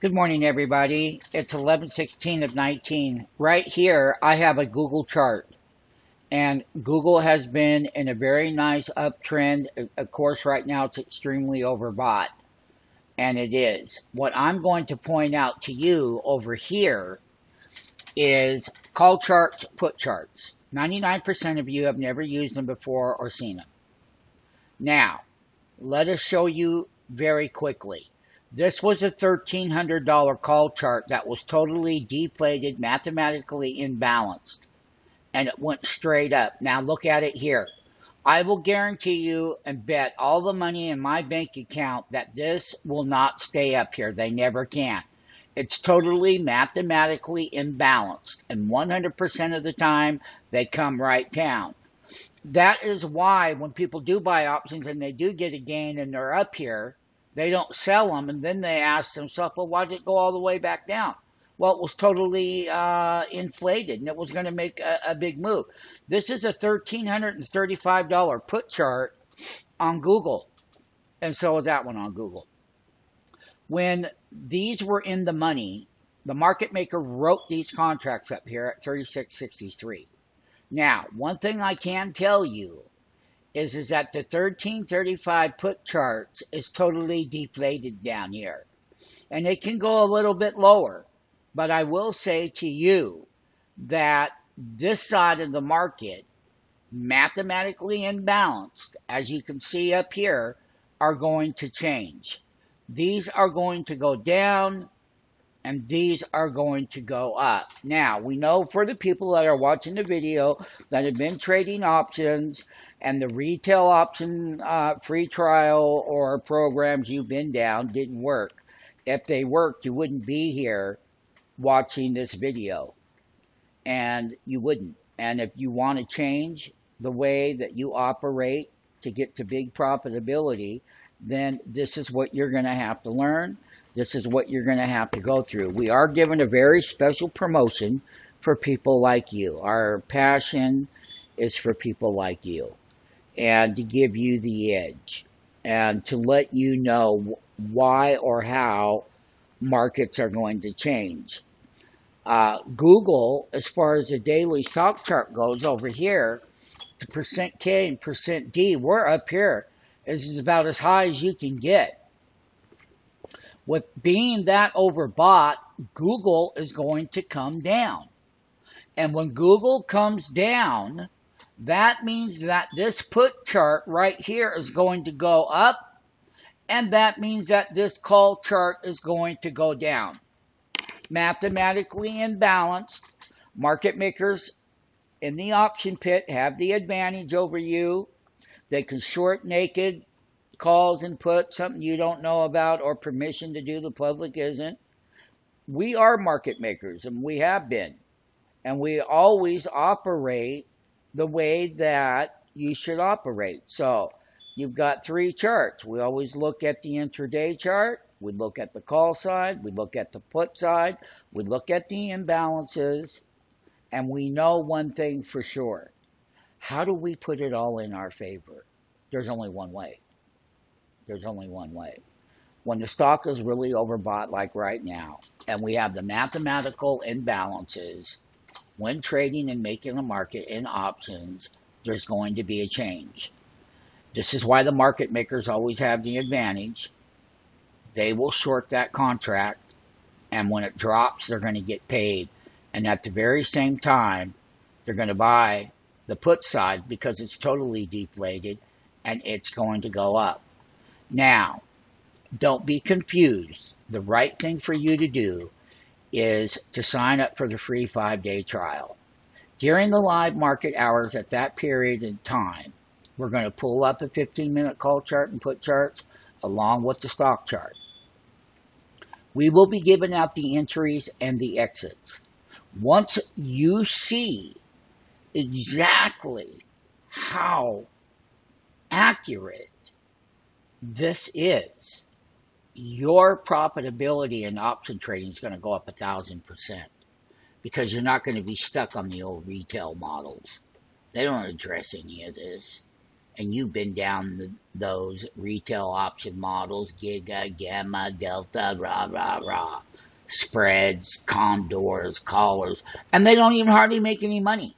Good morning, everybody. It's 11:16 of 19. Right here, I have a Google chart, and Google has been in a very nice uptrend. Of course, right now it's extremely overbought, and it is. What I'm going to point out to you over here is call charts, put charts. 99% of you have never used them before or seen them. Now, let us show you very quickly. This was a $1,300 call chart that was totally deflated, mathematically imbalanced, and it went straight up. Now look at it here. I will guarantee you and bet all the money in my bank account that this will not stay up here. They never can. It's totally mathematically imbalanced, and 100% of the time they come right down. That is why when people do buy options and they do get a gain and they're up here, they don't sell them, and then they ask themselves, well, why did it go all the way back down? Well, it was totally uh, inflated, and it was going to make a, a big move. This is a $1,335 put chart on Google, and so is that one on Google. When these were in the money, the market maker wrote these contracts up here at 3663. Now, one thing I can tell you is, is that the 1335 put charts is totally deflated down here. And it can go a little bit lower. But I will say to you that this side of the market, mathematically imbalanced, as you can see up here, are going to change. These are going to go down and these are going to go up. Now, we know for the people that are watching the video that have been trading options and the retail option uh, free trial or programs you've been down didn't work. If they worked, you wouldn't be here watching this video. And you wouldn't. And if you want to change the way that you operate to get to big profitability, then this is what you're going to have to learn. This is what you're going to have to go through. We are given a very special promotion for people like you. Our passion is for people like you and to give you the edge and to let you know why or how markets are going to change. Uh, Google, as far as the daily stock chart goes over here, the percent K and percent D, we're up here. This is about as high as you can get. With being that overbought, Google is going to come down. And when Google comes down, that means that this put chart right here is going to go up, and that means that this call chart is going to go down. Mathematically imbalanced, market makers in the option pit have the advantage over you. They can short naked calls and puts something you don't know about or permission to do the public isn't. We are market makers and we have been. And we always operate the way that you should operate. So you've got three charts. We always look at the intraday chart. We look at the call side. We look at the put side. We look at the imbalances. And we know one thing for sure. How do we put it all in our favor? There's only one way. There's only one way. When the stock is really overbought like right now, and we have the mathematical imbalances, when trading and making a market in options, there's going to be a change. This is why the market makers always have the advantage. They will short that contract, and when it drops, they're going to get paid. And at the very same time, they're going to buy the put side because it's totally deflated and it's going to go up. Now, don't be confused. The right thing for you to do is to sign up for the free five day trial. During the live market hours at that period in time, we're going to pull up a 15 minute call chart and put charts along with the stock chart. We will be giving out the entries and the exits. Once you see exactly how accurate this is, your profitability in option trading is going to go up a thousand percent because you're not going to be stuck on the old retail models. They don't address any of this. and you've been down the, those retail option models, Giga, Gamma, Delta, rah, rah, rah, spreads, condors, collars, and they don't even hardly make any money.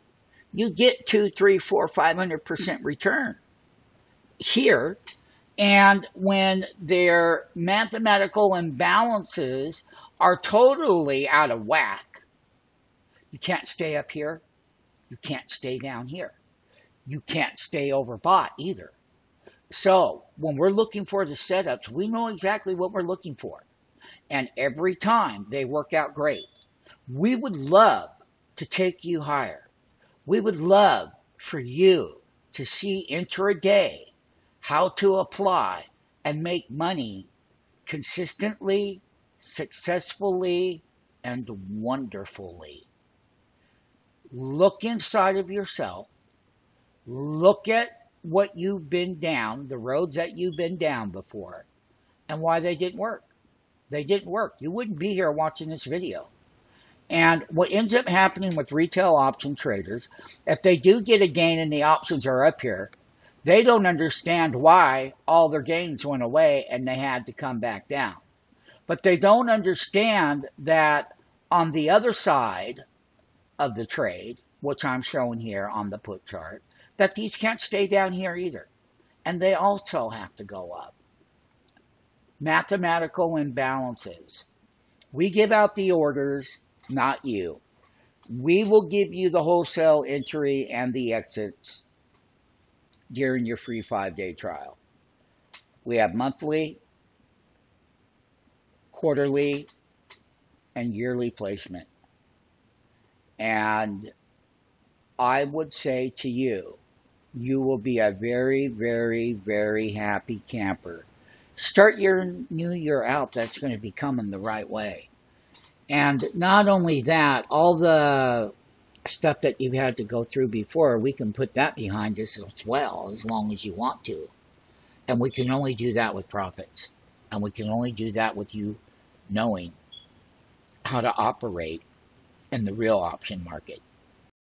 You get two, three, four, five hundred percent return here. And when their mathematical imbalances are totally out of whack, you can't stay up here. You can't stay down here you can't stay overbought either. So when we're looking for the setups, we know exactly what we're looking for. And every time they work out great. We would love to take you higher. We would love for you to see intraday how to apply and make money consistently, successfully, and wonderfully. Look inside of yourself Look at what you've been down, the roads that you've been down before, and why they didn't work. They didn't work. You wouldn't be here watching this video. And what ends up happening with retail option traders, if they do get a gain and the options are up here, they don't understand why all their gains went away and they had to come back down. But they don't understand that on the other side of the trade, which I'm showing here on the put chart, that these can't stay down here either. And they also have to go up. Mathematical imbalances. We give out the orders, not you. We will give you the wholesale entry and the exits during your free five day trial. We have monthly, quarterly, and yearly placement. And I would say to you, you will be a very, very, very happy camper. Start your new year out, that's going to be coming the right way. And not only that, all the stuff that you've had to go through before, we can put that behind us as well, as long as you want to. And we can only do that with profits. And we can only do that with you knowing how to operate in the real option market.